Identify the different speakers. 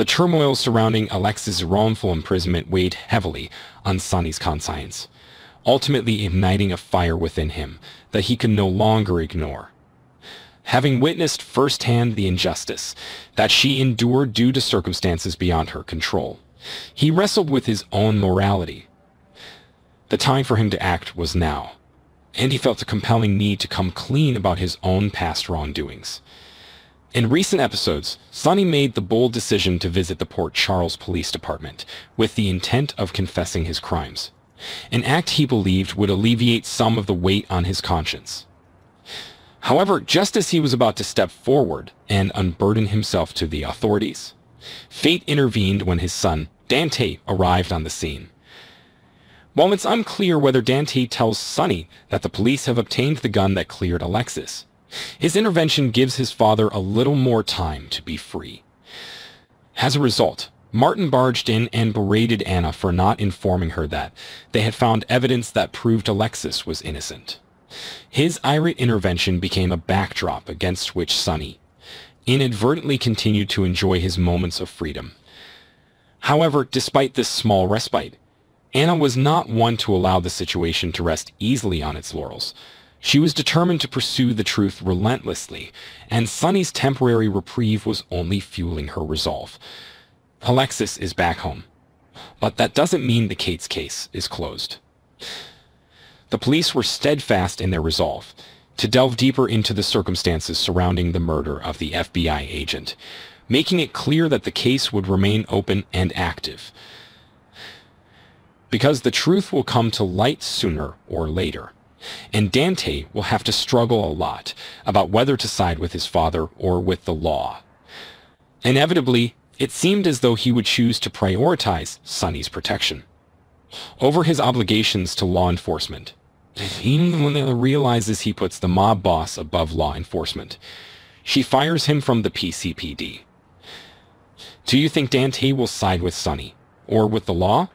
Speaker 1: The turmoil surrounding Alexis' wrongful imprisonment weighed heavily on Sonny's conscience, ultimately igniting a fire within him that he could no longer ignore. Having witnessed firsthand the injustice that she endured due to circumstances beyond her control, he wrestled with his own morality. The time for him to act was now, and he felt a compelling need to come clean about his own past wrongdoings. In recent episodes, Sonny made the bold decision to visit the Port Charles Police Department with the intent of confessing his crimes, an act he believed would alleviate some of the weight on his conscience. However, just as he was about to step forward and unburden himself to the authorities, fate intervened when his son, Dante, arrived on the scene. While it's unclear whether Dante tells Sonny that the police have obtained the gun that cleared Alexis, his intervention gives his father a little more time to be free. As a result, Martin barged in and berated Anna for not informing her that they had found evidence that proved Alexis was innocent. His irate intervention became a backdrop against which Sonny inadvertently continued to enjoy his moments of freedom. However, despite this small respite, Anna was not one to allow the situation to rest easily on its laurels. She was determined to pursue the truth relentlessly, and Sonny's temporary reprieve was only fueling her resolve. Alexis is back home, but that doesn't mean the Cates case is closed. The police were steadfast in their resolve to delve deeper into the circumstances surrounding the murder of the FBI agent, making it clear that the case would remain open and active. Because the truth will come to light sooner or later and Dante will have to struggle a lot about whether to side with his father or with the law. Inevitably, it seemed as though he would choose to prioritize Sonny's protection over his obligations to law enforcement. Even when he realizes he puts the mob boss above law enforcement, she fires him from the PCPD. Do you think Dante will side with Sonny, or with the law?